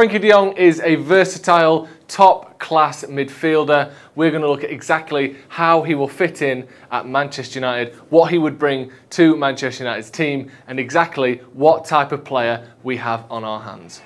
Frenkie de Jong is a versatile, top class midfielder. We're going to look at exactly how he will fit in at Manchester United, what he would bring to Manchester United's team, and exactly what type of player we have on our hands.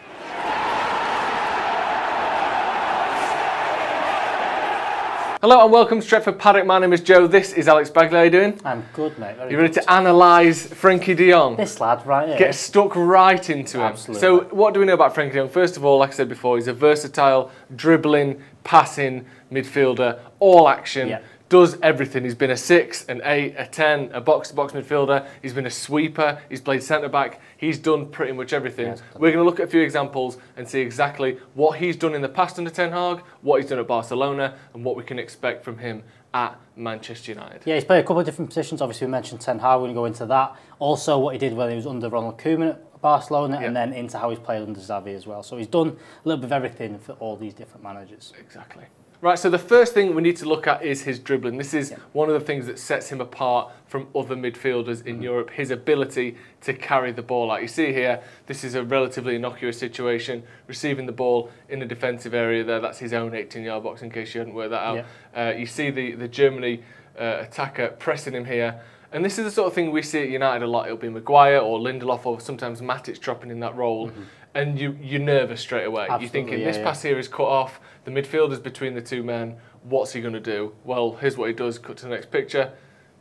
Hello and welcome to Stretford Paddock. My name is Joe. This is Alex Baguley. How are you doing? I'm good, mate. Very You ready good. to analyse Frenkie de Jong? This lad right here. Get stuck right into him. Absolutely. So, what do we know about Frenkie de Jong? First of all, like I said before, he's a versatile, dribbling, passing midfielder, all action. Yeah. Does everything. He's been a six, an eight, a ten, a box-to-box midfielder. He's been a sweeper. He's played centre back. He's done pretty much everything. Yes. We're going to look at a few examples and see exactly what he's done in the past under Ten Hag, what he's done at Barcelona, and what we can expect from him at Manchester United. yeah, he's played a couple of different positions. Obviously, we mentioned Ten Hag. We're going to go into that. Also, what he did when he was under Ronald Koeman at Barcelona, Yeah. and then into how he's played under Xavi as well. So he's done a little bit of everything for all these different managers. Exactly. Right, so the first thing we need to look at is his dribbling. This is Yeah. one of the things that sets him apart from other midfielders in Europe, his ability to carry the ball out. You see here, this is a relatively innocuous situation, receiving the ball in the defensive area there. That's his own 18-yard box, in case you hadn't worked that out. Uh, you see the, the Germany uh, attacker pressing him here. And this is the sort of thing we see at United a lot. It'll be Maguire or Lindelof or sometimes Matic dropping in that role. And you, you're nervous straight away. you're Absolutely, thinking, yeah, this yeah. pass here is cut off. The midfielder's between the two men. What's he going to do? Well, here's what he does. Cut to the next picture.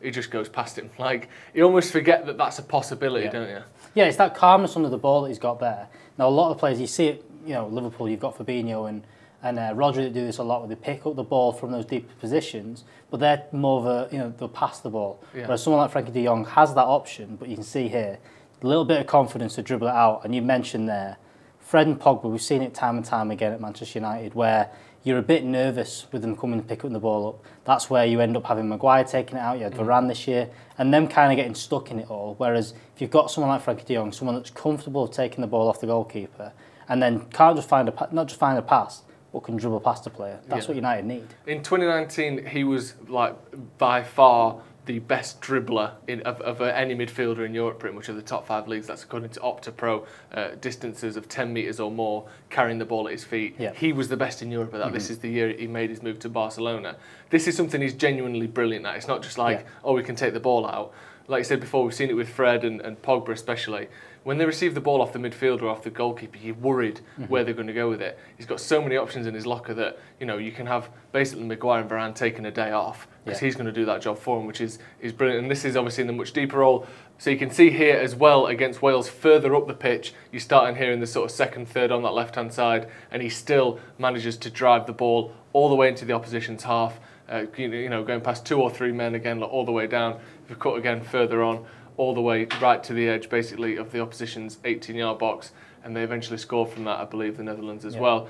He just goes past him. Like you almost forget that that's a possibility, Yeah. don't you? Yeah, it's that calmness under the ball that he's got there. Now, a lot of players, you see it, you know, Liverpool, you've got Fabinho and, and uh, Rodri that do this a lot, where they pick up the ball from those deep positions, but they're more of a, you know, they'll pass the ball. Whereas someone like Frenkie de Jong has that option, but you can see here, a little bit of confidence to dribble it out. And you mentioned there, Fred and Pogba, we've seen it time and time again at Manchester United, where you're a bit nervous with them coming and picking the ball up. That's where you end up having Maguire taking it out. You had mm. Varane this year, and them kind of getting stuck in it all. Whereas if you've got someone like Frenkie De Jong, someone that's comfortable taking the ball off the goalkeeper, and then can't just find a not just find a pass, but can dribble past the player. That's Yeah. what United need. In 2019, he was like by far the best dribbler in, of, of any midfielder in Europe, pretty much of the top five leagues. That's according to Opta Pro, uh, distances of 10 metres or more, carrying the ball at his feet. Yeah. He was the best in Europe at that. This is the year he made his move to Barcelona. This is something he's genuinely brilliant at. It's not just like, Yeah. oh, we can take the ball out. Like I said before, we've seen it with Fred and, and Pogba especially. When they receive the ball off the midfielder or off the goalkeeper, you're worried where they're going to go with it. He's got so many options in his locker that you know you can have basically Maguire and Varane taking a day off because Yeah. he's going to do that job for him, which is is brilliant. And this is obviously in the much deeper role. So you can see here as well against Wales further up the pitch, you're starting here in the sort of second, third on that left hand side, and he still manages to drive the ball all the way into the opposition's half. Uh, you know, you know, going past two or three men again, like, all the way down. If you cut again further on, all the way right to the edge, basically, of the opposition's 18-yard box, and they eventually score from that. I believe the Netherlands as Yeah. well.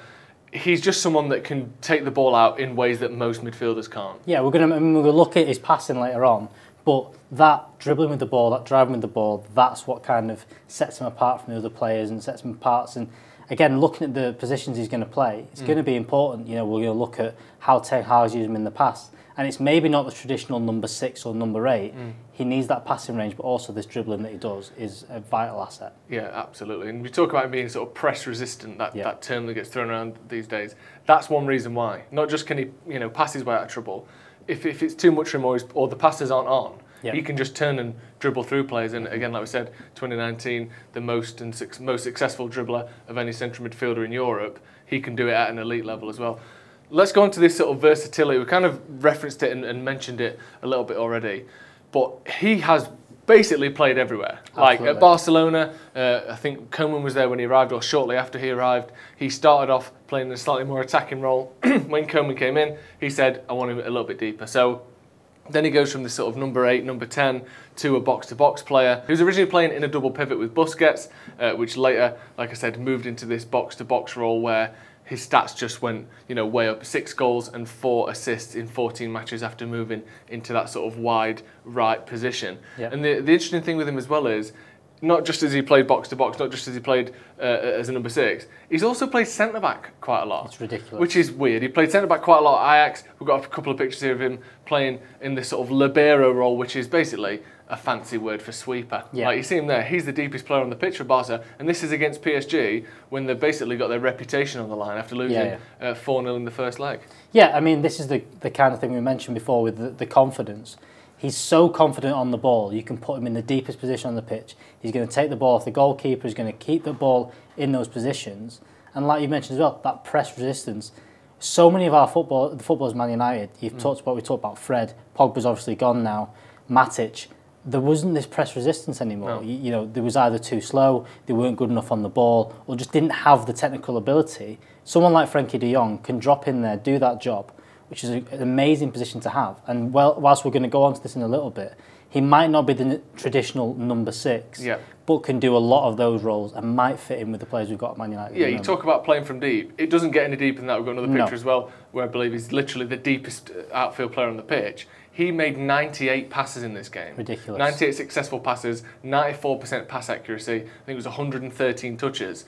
He's just someone that can take the ball out in ways that most midfielders can't. Yeah, we're mean, we're gonna look at his passing later on, but that dribbling with the ball, that driving with the ball, that's what kind of sets him apart from the other players and sets him apart. And again, looking at the positions he's going to play, it's mm. going to be important. You know, we're going to look at how Ten Hag's used him in the past, and it's maybe not the traditional number six or number eight. Mm. He needs that passing range, but also this dribbling that he does is a vital asset. Yeah, absolutely. And we talk about him being sort of press resistant, that, Yeah. that term that gets thrown around these days. That's one reason why. Not just can he, you know, pass his way out of trouble. If, if it's too much for him or, or the passes aren't on, Yeah. he can just turn and dribble through players. And again, like we said, 2019, the most and suc most successful dribbler of any central midfielder in Europe. He can do it at an elite level as well. Let's go on to this sort of versatility. We kind of referenced it and, and mentioned it a little bit already, but he has basically played everywhere. Like at Barcelona, uh, I think Koeman was there when he arrived, or shortly after he arrived. He started off playing in a slightly more attacking role. when Koeman came in, he said, "I want him a little bit deeper." So then he goes from this sort of number eight, number 10 to a box to box player. He was originally playing in a double pivot with Busquets, uh, which later, like I said, moved into this box to box role where his stats just went, you know, way up. Six goals and four assists in 14 matches after moving into that sort of wide right position. Yeah. And the, the interesting thing with him as well is, not just as he played box to box, not just as he played uh, as a number six, he's also played centre back quite a lot. It's ridiculous. Which is weird. He played centre back quite a lot at Ajax. We've got a couple of pictures here of him playing in this sort of libero role, which is basically a fancy word for sweeper. Yeah. Like you see him there, he's the deepest player on the pitch for Barca, and this is against PSG when they've basically got their reputation on the line after losing Yeah, uh, 4 0 in the first leg. Yeah, I mean, this is the, the kind of thing we mentioned before with the, the confidence. He's so confident on the ball, you can put him in the deepest position on the pitch. He's going to take the ball off the goalkeeper, he's going to keep the ball in those positions. And like you mentioned as well, that press resistance. So many of our football, the footballers, Man United, you've mm. talked about, we talked about Fred, Pogba's obviously gone now, Matic. There wasn't this press resistance anymore. No. You, you know, there was either too slow, they weren't good enough on the ball, or just didn't have the technical ability. Someone like Frenkie de Jong can drop in there, do that job, which is a, an amazing position to have. And well, whilst we're going to go on to this in a little bit, he might not be the n- traditional number six, Yeah. but can do a lot of those roles and might fit in with the players we've got at Man United. Yeah, you talk about playing from deep. It doesn't get any deeper than that. We've got another No. picture as well where I believe he's literally the deepest uh, outfield player on the pitch. He made 98 passes in this game. Ridiculous. 98 successful passes, 94% pass accuracy. I think it was 113 touches.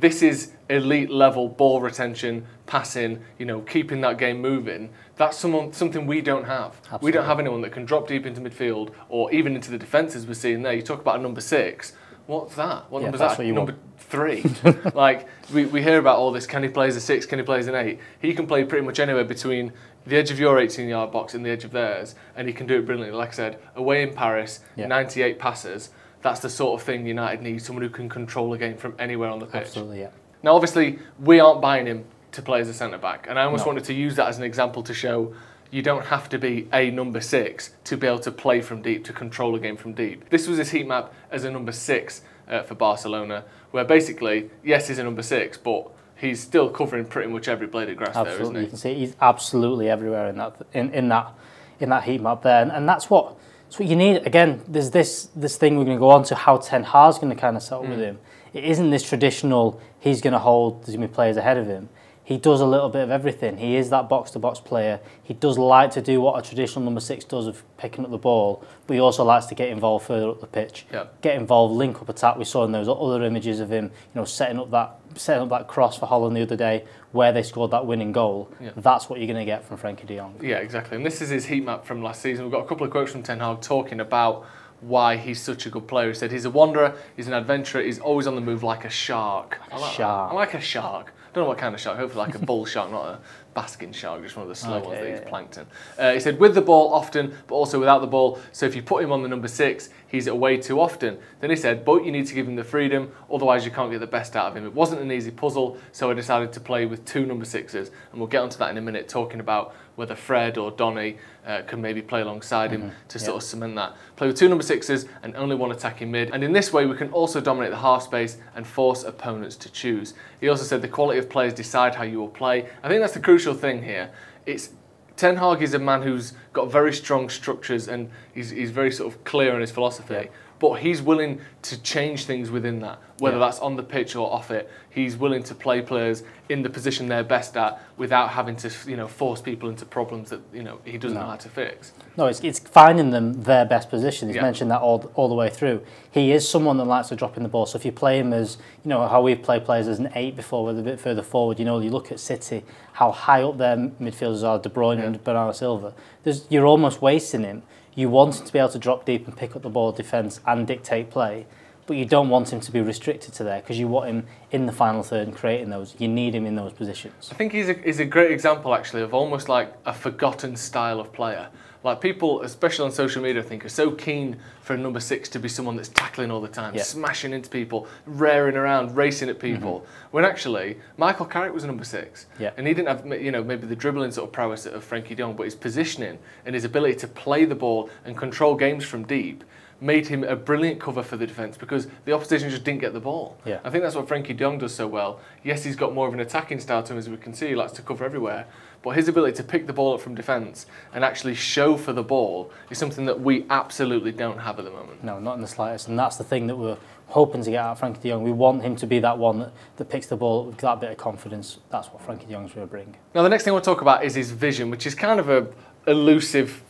This is elite level ball retention, passing, you know, keeping that game moving. That's someone, something we don't have. We don't have anyone that can drop deep into midfield or even into the defences we're seeing there. You talk about a number six. What's that? What Yeah, number's that? what number three. like we, we hear about all this. Can he play as a six? Can he play as an eight? He can play pretty much anywhere between the edge of your 18 yard box and the edge of theirs, and he can do it brilliantly. Like I said, away in Paris, Yeah. 98 passes. That's the sort of thing United need. Someone who can control a game from anywhere on the pitch. Absolutely, yeah. Now, obviously, we aren't buying him to play as a centre back, and I almost No. wanted to use that as an example to show you don't have to be a number six to be able to play from deep, to control a game from deep. This was his heat map as a number six uh, for Barcelona, where basically, yes, he's a number six, but he's still covering pretty much every blade of grass there, Absolutely, isn't he? you can see he's absolutely everywhere in that in, in that in that heat map there, and, and that's what what you need. Again, there's this this thing we're going to go on to how Ten Hag's going to kind of settle with Mm. him. It isn't this traditional. He's going to hold. There's going to be players ahead of him. He does a little bit of everything. He is that box to box player. He does like to do what a traditional number six does of picking up the ball, but he also likes to get involved further up the pitch. Yeah. Get involved, link up attack. We saw in those other images of him, you know, setting up that setting up that cross for Holland the other day, where they scored that winning goal. Yeah. That's what you're going to get from Frenkie De Jong. Yeah, exactly. And this is his heat map from last season. We've got a couple of quotes from Ten Hag talking about why he's such a good player. He said he's a wanderer, he's an adventurer, he's always on the move like a shark. a I like, shark. I like a shark. Don't know what kind of shark. Hopefully, like a bull shark, not a basking shark, just one of the slow Okay, ones that yeah, eats yeah. plankton. Uh, he said with the ball often, but also without the ball. So if you put him on the number six, he's away too often. Then he said, but you need to give him the freedom, otherwise you can't get the best out of him. It wasn't an easy puzzle, so I decided to play with two number sixes, and we'll get onto that in a minute, talking about whether Fred or Donny uh, can maybe play alongside him to sort of cement that. Play with two number sixes and only one attacking mid. And in this way, we can also dominate the half space and force opponents to choose. He also said the quality of players decide how you will play. I think that's the crucial thing here. It's Ten Hag is a man who's got very strong structures and he's, he's very sort of clear in his philosophy. Yeah. But he's willing to change things within that, whether Yeah. that's on the pitch or off it. He's willing to play players in the position they're best at without having to, you know, force people into problems that you know he doesn't No. know how to fix. No, it's, it's finding them their best position. He's Yeah. mentioned that all, all the way through. He is someone that likes to drop in the ball. So if you play him as, you know, how we've played players as an eight before, with a bit further forward, you know, you look at City, how high up their midfielders are, De Bruyne Yeah. and Bernardo Silva. There's, you're almost wasting him. You want him to be able to drop deep and pick up the ball, defence, and dictate play. But you don't want him to be restricted to there because you want him in the final third and creating those. You need him in those positions. I think he's a, he's a great example actually of almost like a forgotten style of player. Like people, especially on social media, I think are so keen for a number six to be someone that's tackling all the time, Yeah. smashing into people, raring around, racing at people. Mm-hmm. When actually, Michael Carrick was a number six, Yeah. and he didn't have you know maybe the dribbling sort of prowess of Frenkie De Jong, but his positioning and his ability to play the ball and control games from deep made him a brilliant cover for the defence because the opposition just didn't get the ball. Yeah. I think that's what Frenkie De Jong does so well. Yes, he's got more of an attacking style to him, as we can see. He likes to cover everywhere. But his ability to pick the ball up from defence and actually show for the ball is something that we absolutely don't have at the moment. No, not in the slightest. And that's the thing that we're hoping to get out of Frenkie de Jong. We want him to be that one that, that picks the ball with that bit of confidence. That's what Frenkie de Jong's going to bring. Now, the next thing we'll talk about is his vision, which is kind of a elusive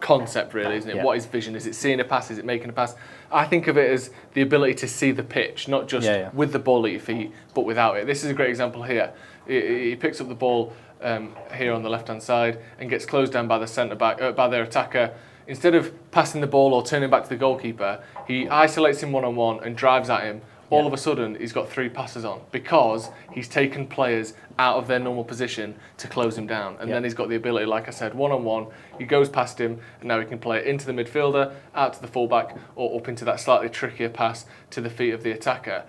concept, really, isn't it? Yeah. What is vision? Is it seeing a pass? Is it making a pass? I think of it as the ability to see the pitch, not just Yeah, yeah. with the ball at your feet, but without it. This is a great example here. He, he picks up the ball um, here on the left-hand side and gets closed down by the centre back, uh, by their attacker. instead of passing the ball or turning back to the goalkeeper, he isolates him one on one and drives at him. All Yeah. of a sudden, he's got three passes on because he's taken players out of their normal position to close him down. And Yeah. then he's got the ability, like I said, one on one, he goes past him, and now he can play it into the midfielder, out to the fullback, or up into that slightly trickier pass to the feet of the attacker.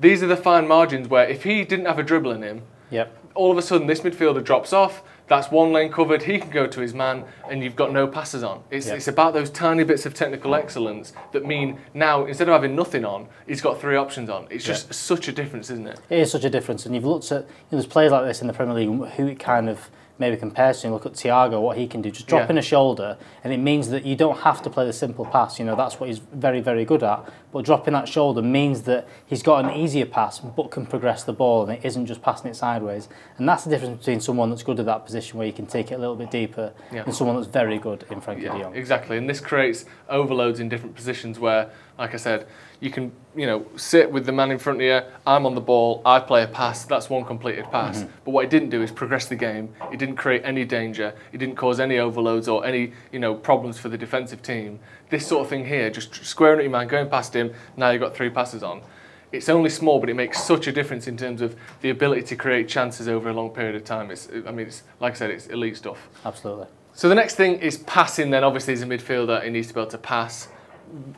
These are the fine margins where if he didn't have a dribble in him, Yep. All of a sudden this midfielder drops off. That's one lane covered. He can go to his man, and you've got no passes on. It's, Yeah. it's about those tiny bits of technical excellence that mean now instead of having nothing on, he's got three options on. It's just such a difference, isn't it? It is such a difference, and you've looked at you know, there's players like this in the Premier League who it kind of maybe compares to. You look at Thiago, what he can do, just dropping Yeah. a shoulder, and it means that you don't have to play the simple pass. You know that's what he's very very good at. But dropping that shoulder means that he's got an easier pass, but can progress the ball, and it isn't just passing it sideways. And that's the difference between someone that's good at that position where you can take it a little bit deeper, Yeah. and someone that's very good in Frenkie Yeah, Jong. exactly. And this creates overloads in different positions where, like I said, you can, you know, sit with the man in front of you. I'm on the ball. I play a pass. That's one completed pass. Mm-hmm. But what it didn't do is progress the game. It didn't create any danger. It didn't cause any overloads or any, you know, problems for the defensive team. This sort of thing here, just squaring at your man, going past him. Now you've got three passes on. It's only small, but it makes such a difference in terms of the ability to create chances over a long period of time. It's, I mean, it's like I said, it's elite stuff. Absolutely. So the next thing is passing. Then obviously as a midfielder, he needs to be able to pass.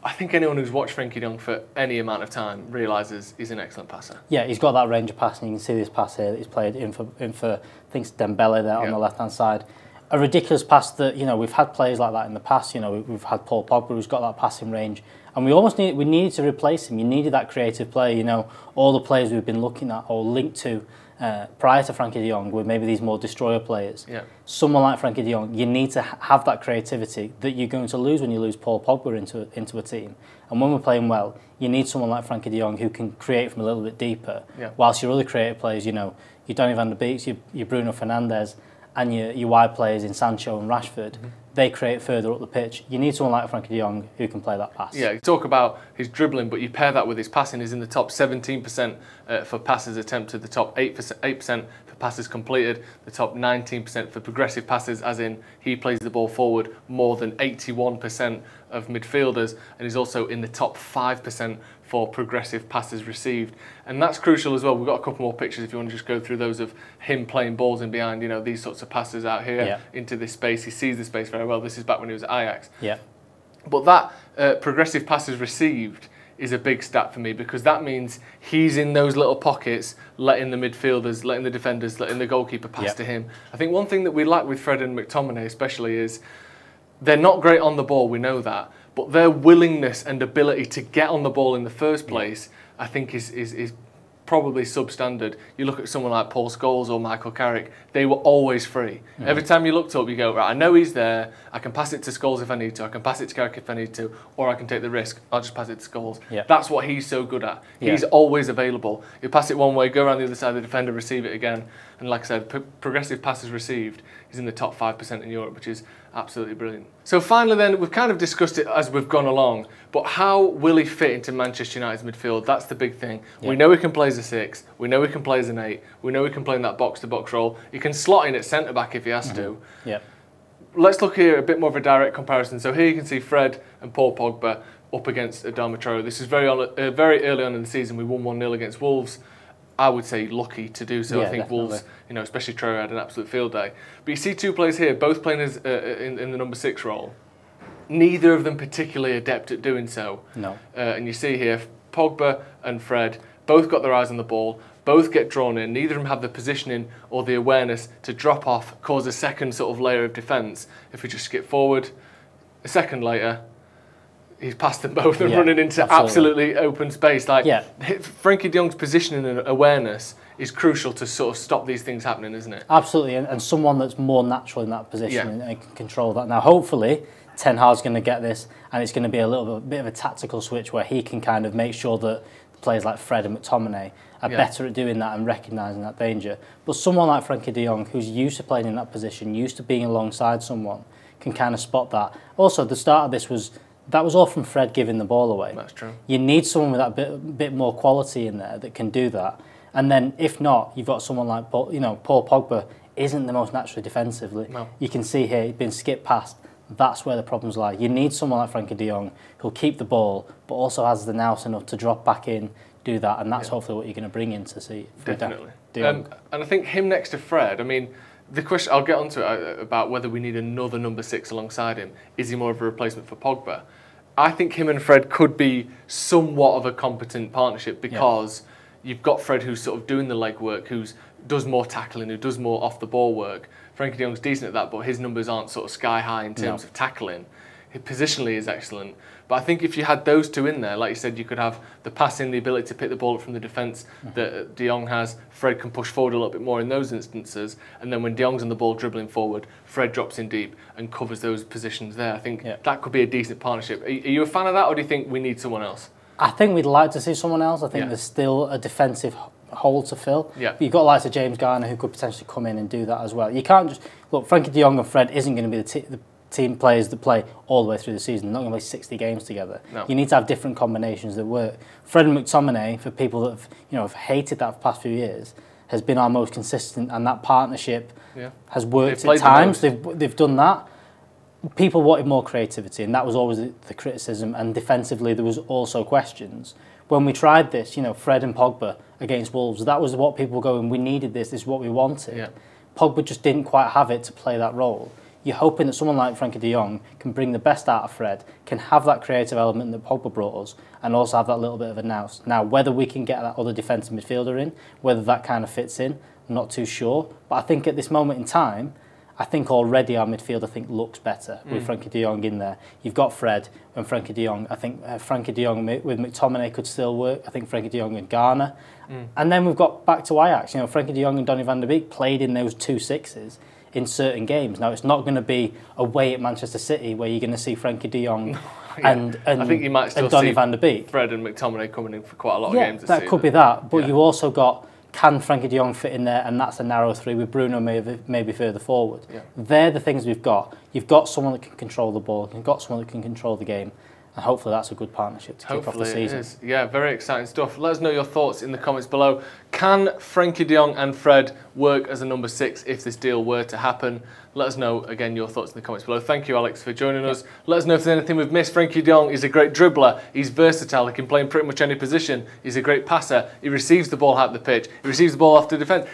I think anyone who's watched Frenkie Jong for any amount of time realizes he's an excellent passer. Yeah, he's got that range of passing. You can see this pass here that he's played in for, in for I think it's Dembele there on the left hand side. A ridiculous pass that you know we've had players like that in the past. You know we've had Paul Pogba who's got that passing range, and we almost need we needed to replace him. You needed that creative player. You know all the players we've been looking at or linked to uh, prior to Frenkie de Jong were maybe these more destroyer players. Yeah. Someone like Frenkie de Jong, you need to have that creativity that you're going to lose when you lose Paul Pogba into into a team. And when we're playing well, you need someone like Frenkie de Jong who can create from a little bit deeper. Yeah. Whilst your other creative players, you know, your Donny van der Beeks, your, your Bruno Fernandes, and your, your wide players in Sancho and Rashford, Mm-hmm. They create further up the pitch. You need someone like Frenkie de Jong who can play that pass. Yeah, you talk about his dribbling, but you pair that with his passing. He's in the top 17% uh, for passes attempted, the top 8%, 8% for passes completed, the top 19% for progressive passes, as in he plays the ball forward more than 81% of midfielders, and he's also in the top 5% for progressive passes received. And that's crucial as well. We've got a couple more pictures if you want to just go through those of him playing balls in behind, you know, these sorts of passes out here Yeah. into this space. He sees the space very well. This is back when he was at Ajax. Yeah. But that uh, progressive passes received is a big stat for me because that means he's in those little pockets, letting the midfielders, letting the defenders, letting the goalkeeper pass Yep. to him. I think one thing that we like with Fred and McTominay especially is they're not great on the ball, we know that, but their willingness and ability to get on the ball in the first place, I think is, is, is probably substandard. You look at someone like Paul Scholes or Michael Carrick, they were always free. Mm-hmm. Every time you looked up, you go, right, I know he's there, I can pass it to Scholes if I need to, I can pass it to Carrick if I need to, or I can take the risk, I'll just pass it to Scholes. Yeah. That's what he's so good at. Yeah. He's always available. You pass it one way, go around the other side of the defender, receive it again. And like I said, p- progressive passes received, he's in the top 5% in Europe, which is absolutely brilliant. So finally then, we've kind of discussed it as we've gone along, but how will he fit into Manchester United's midfield? That's the big thing. Yeah. We know he can play as a six, we know he can play as an eight, we know he can play in that box-to-box role. He can slot in at centre-back if he has to. Yeah. Let's look here a bit more of a direct comparison. So here you can see Fred and Paul Pogba up against Adama Traore. This is very on, uh, very early on in the season. We won 1-0 against Wolves. I would say lucky to do so. I Yeah, think Wolves, you know, especially Traore had an absolute field day. But you see two players here, both playing as, uh, in, in the number six role. Neither of them particularly adept at doing so. No. Uh, and you see here, Pogba and Fred both got their eyes on the ball, both get drawn in. Neither of them have the positioning or the awareness to drop off, cause a second sort of layer of defence. If we just skip forward, a second later, he's passed them both and Yeah, running into absolutely. absolutely open space. Like Yeah. Frenkie De Jong's positioning and awareness is crucial to sort of stop these things happening, isn't it? Absolutely, and, and someone that's more natural in that position Yeah. and, can control that. Now, hopefully, Ten Hag's going to get this, and it's going to be a little bit, bit of a tactical switch where he can kind of make sure that players like Fred and McTominay are Yeah. better at doing that and recognising that danger. But someone like Frenkie De Jong, who's used to playing in that position, used to being alongside someone, can kind of spot that. Also, the start of this was that was all from Fred giving the ball away. That's true. You need someone with that bit, bit more quality in there that can do that. And then if not, you've got someone like Paul, you know Paul Pogba isn't the most naturally defensively. No. You can see here he's been skipped past. That's where the problems lie. You need someone like Frenkie de Jong who'll keep the ball, but also has the nous enough to drop back in, do that, and that's Yeah. hopefully what you're going to bring in to see. Definitely. Um, and I think him next to Fred, I mean, the question, I'll get onto it uh, about whether we need another number six alongside him. Is he more of a replacement for Pogba? I think him and Fred could be somewhat of a competent partnership because you've got Fred who's sort of doing the legwork, who's does more tackling, who does more off the ball work. Frenkie de Jong's decent at that, but his numbers aren't sort of sky high in terms No. of tackling. Positionally is excellent. But I think if you had those two in there, like you said, you could have the passing, the ability to pick the ball up from the defence that uh, De Jong has. Fred can push forward a little bit more in those instances. And then when De Jong's on the ball dribbling forward, Fred drops in deep and covers those positions there. I think Yeah. that could be a decent partnership. Are, are you a fan of that, or do you think we need someone else? I think we'd like to see someone else. I think Yeah. there's still a defensive hole to fill. Yeah. But you've got likes of James Garner who could potentially come in and do that as well. You can't just look. Frenkie De Jong and Fred isn't going to be the, t- the team players that play all the way through the season. They're not going to play 60 games together. No. You need to have different combinations that work. Fred and McTominay, for people that have you know have hated that for the past few years, has been our most consistent, and that partnership Yeah. has worked at times. most. They've they've done that. People wanted more creativity, and that was always the, the criticism. And defensively, there was also questions. When we tried this, you know, Fred and Pogba against Wolves, that was what people were going. We needed this. This is what we wanted. Yeah. Pogba just didn't quite have it to play that role. You're hoping that someone like Frenkie De Jong can bring the best out of Fred, can have that creative element that Pogba brought us, and also have that little bit of a nous. Now, whether we can get that other defensive midfielder in, whether that kind of fits in, I'm not too sure. But I think at this moment in time, I think already our midfield I think looks better with Frenkie De Jong in there. You've got Fred and Frenkie De Jong. I think uh, Frenkie De Jong with McTominay could still work. I think Frenkie De Jong and Garner. And then we've got back to Ajax. You know, Frenkie De Jong and Donny van der Beek played in those two sixes in certain games. Now it's not going to be away at Manchester City where you're going to see Frenkie De Jong Yeah. and and, I think you might still Donny see van der Beek. Fred and McTominay coming in for quite a lot of games that season. could be that. But Yeah. you've also got can Frenkie De Jong fit in there, and that's a narrow three with Bruno maybe maybe further forward. Yeah. They're the things we've got. You've got someone that can control the ball. You've got someone that can control the game, and hopefully that's a good partnership to kick off the Hopefully it season. is. Yeah, very exciting stuff. Let us know your thoughts in the comments below. Can Frenkie de Jong and Fred work as a number six if this deal were to happen? Let us know again your thoughts in the comments below. Thank you, Alex, for joining us. Let us know if there's anything we've missed. Frenkie de Jong is a great dribbler. He's versatile. He can play in pretty much any position. He's a great passer. He receives the ball out the pitch. He receives the ball off the defence.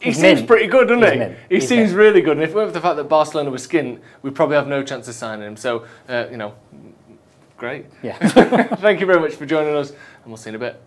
He He's seems mint. pretty good, doesn't He's he? mint. He He's seems mint. really good. And if it weren't for the fact that Barcelona was skint, we'd probably have no chance of signing him. So, uh, you know, great. Yeah. Thank you very much for joining us, and we'll see you in a bit.